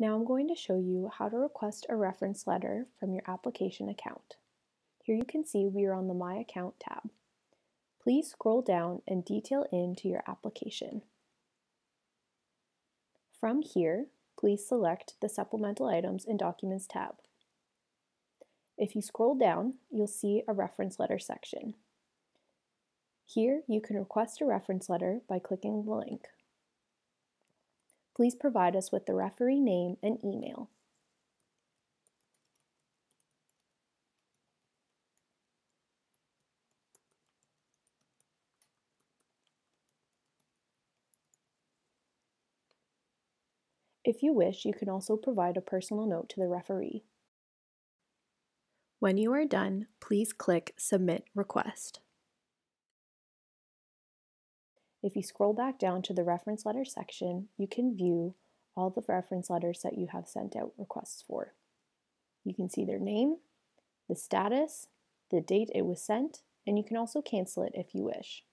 Now I'm going to show you how to request a reference letter from your application account. Here you can see we are on the My Account tab. Please scroll down and detail into your application. From here, please select the Supplemental Items and Documents tab. If you scroll down, you'll see a reference letter section. Here, you can request a reference letter by clicking the link. Please provide us with the referee name and email. If you wish, you can also provide a personal note to the referee. When you are done, please click Submit Request. If you scroll back down to the reference letter section, you can view all the reference letters that you have sent out requests for. You can see their name, the status, the date it was sent, and you can also cancel it if you wish.